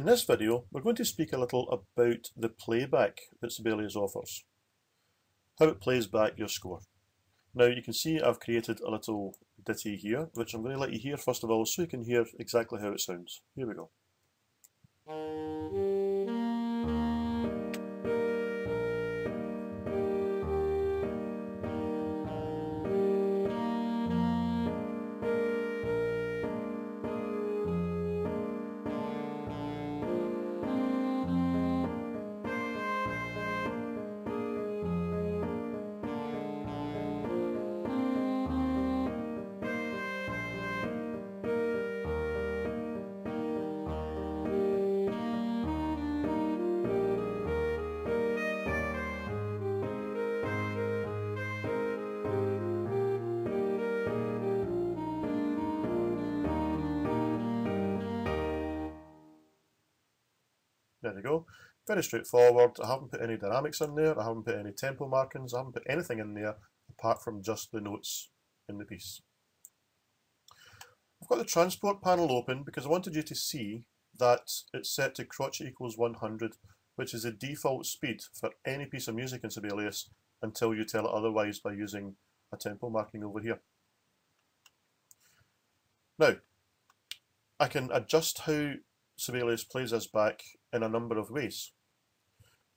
In this video, we're going to speak a little about the playback that Sibelius offers, how it plays back your score. Now you can see I've created a little ditty here, which I'm going to let you hear first of all so you can hear exactly how it sounds. Here we go. There we go. Very straightforward. I haven't put any dynamics in there. I haven't put any tempo markings. I haven't put anything in there apart from just the notes in the piece. I've got the transport panel open because I wanted you to see that it's set to crotchet equals 100, which is the default speed for any piece of music in Sibelius until you tell it otherwise by using a tempo marking over here. Now, I can adjust how Sibelius plays us back in a number of ways.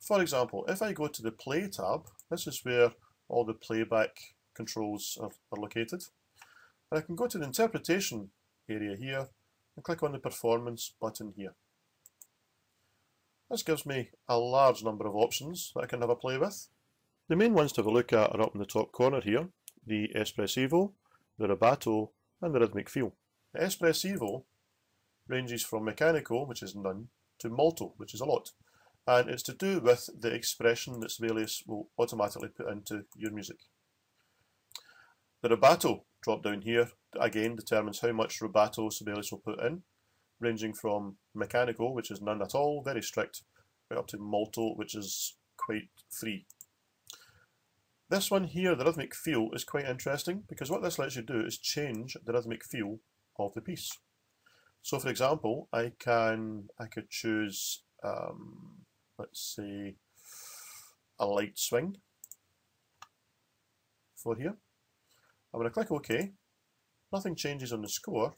For example, if I go to the Play tab, this is where all the playback controls are, are located. And I can go to the Interpretation area here and click on the Performance button here. This gives me a large number of options that I can have a play with. The main ones to have a look at are up in the top corner here, the Espressivo, the Rubato and the Rhythmic Feel. The Espressivo ranges from mechanical, which is none, to molto, which is a lot. And it's to do with the expression that Sibelius will automatically put into your music. The rubato drop down here, again, determines how much rubato Sibelius will put in, ranging from mechanical, which is none at all, very strict, right up to molto, which is quite free. This one here, the rhythmic feel, is quite interesting because what this lets you do is change the rhythmic feel of the piece. So for example, I can I could choose um, let's say a light swing for here. I'm going to click OK. Nothing changes on the score,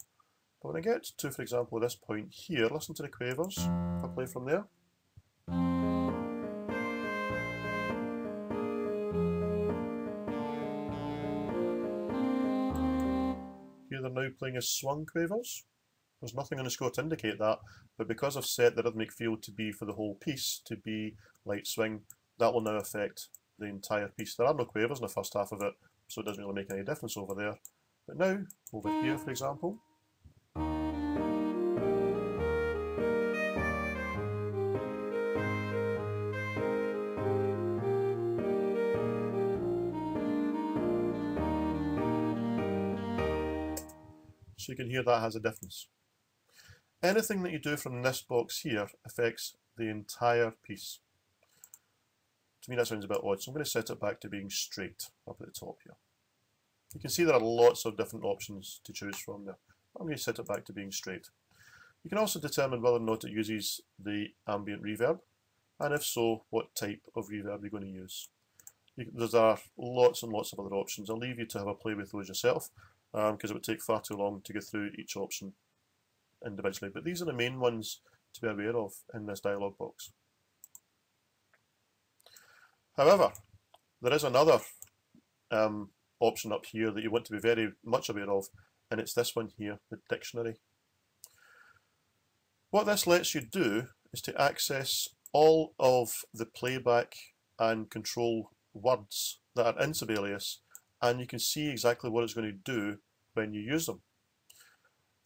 but when I get to, for example, this point here, listen to the quavers. If I play from there. Here they're now playing as swung quavers. There's nothing on the score to indicate that, but because I've set the rhythmic feel to be for the whole piece, to be light swing, that will now affect the entire piece. There are no quavers in the first half of it, so it doesn't really make any difference over there. But now, over here for example, so you can hear that has a difference. Anything that you do from this box here affects the entire piece. To me that sounds a bit odd, so I'm going to set it back to being straight up at the top here. You can see there are lots of different options to choose from there. I'm going to set it back to being straight. You can also determine whether or not it uses the ambient reverb, and if so, what type of reverb you're going to use. there are lots and lots of other options. I'll leave you to have a play with those yourself, because um, it would take far too long to go through each option individually, but these are the main ones to be aware of in this dialog box. However, there is another um, option up here that you want to be very much aware of, and it's this one here, the dictionary. What this lets you do is to access all of the playback and control words that are in Sibelius, and you can see exactly what it's going to do when you use them.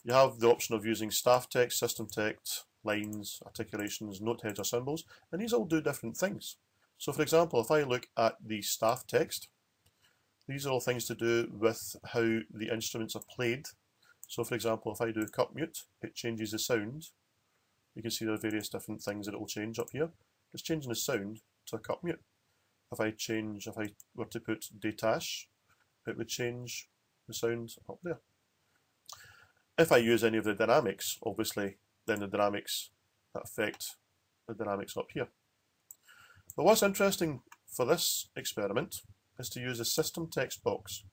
You have the option of using staff text, system text, lines, articulations, note heads or symbols, and these all do different things. So for example, if I look at the staff text, these are all things to do with how the instruments are played. So for example, if I do cup mute, it changes the sound. You can see there are various different things that it will change up here. It's changing the sound to a cup mute. If I change, if I were to put detach, it would change the sound up there. If I use any of the dynamics, obviously, then the dynamics affect the dynamics up here. But what's interesting for this experiment is to use a system text box.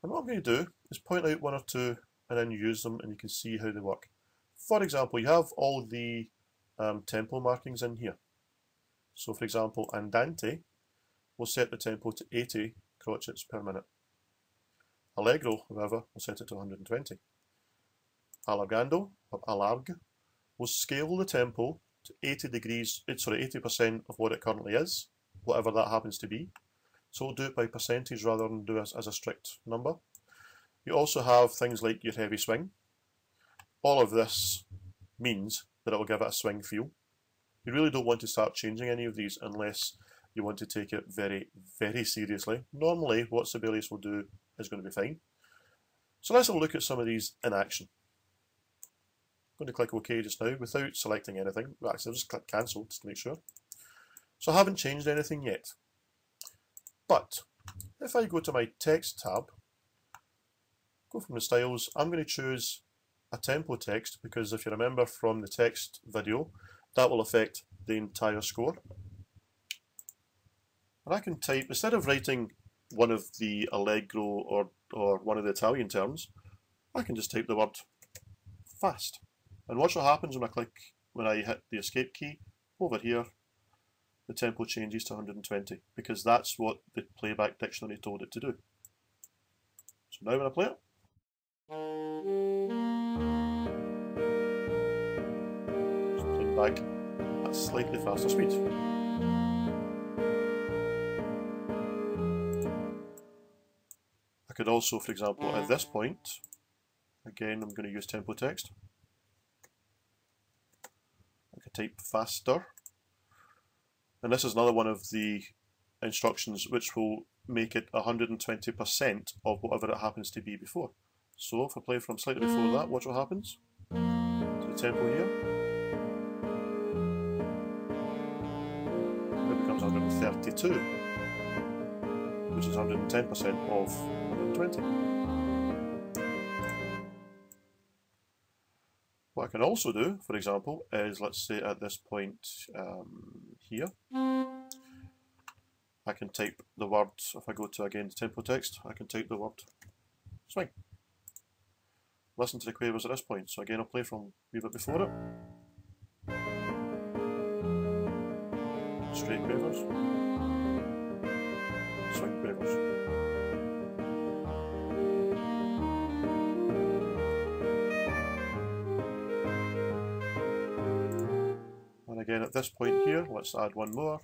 And what I'm going to do is point out one or two and then use them and you can see how they work. For example, you have all the um, tempo markings in here. So for example, Andante will set the tempo to 80 crotchets per minute. Allegro, however, will set it to 120. Allargando, or Allarg, will scale the tempo to 80 degrees, eh, sorry, 80% of what it currently is, whatever that happens to be. So we'll do it by percentage rather than do it as a strict number. You also have things like your heavy swing. All of this means that it will give it a swing feel. You really don't want to start changing any of these unless you want to take it very, very seriously. Normally, what Sibelius will do is going to be fine. So let's have a look at some of these in action. Going to click OK just now without selecting anything. Actually, I'll just click Cancel just to make sure. So I haven't changed anything yet. But if I go to my Text tab, go from the styles, I'm going to choose a tempo text because if you remember from the text video, that will affect the entire score. And I can type, instead of writing one of the Allegro or, or one of the Italian terms, I can just type the word fast. And watch what happens when I click, when I hit the escape key over here, the tempo changes to 120 because that's what the playback dictionary told it to do. So now when I play it, just play back at slightly faster speed. I could also, for example, at this point, again I'm going to use tempo text. Type faster. And this is another one of the instructions which will make it 120% of whatever it happens to be before. So if I play from slightly before mm. that, watch what happens. To the tempo here. It becomes 132, which is 110% of 120. What I can also do, for example, is let's say at this point um, here, I can type the word, if I go to again the tempo text, I can type the word swing listen to the quavers at this point. So again, I'll play from a wee bit before it. Straight quavers. Swing quavers. Again at this point here, let's add one more.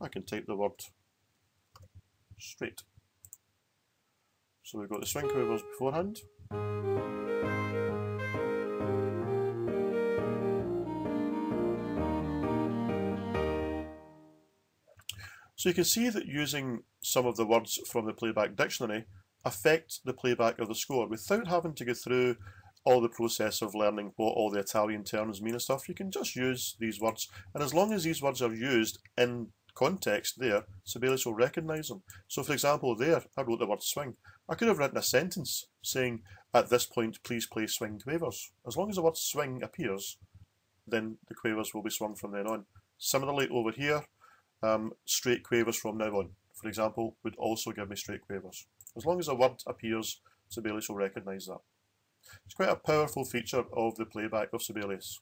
I can type the word straight. So we've got the swing quavers beforehand. So you can see that using some of the words from the playback dictionary affect the playback of the score without having to go through all the process of learning what all the Italian terms mean and stuff. You can just use these words, and as long as these words are used in context there, Sibelius will recognise them. So for example there, I wrote the word swing. I could have written a sentence saying, at this point please play swing quavers. As long as the word swing appears, then the quavers will be swung from then on. Similarly over here, um, straight quavers from now on, for example, would also give me straight quavers. As long as a word appears, Sibelius will recognise that. It's quite a powerful feature of the playback of Sibelius.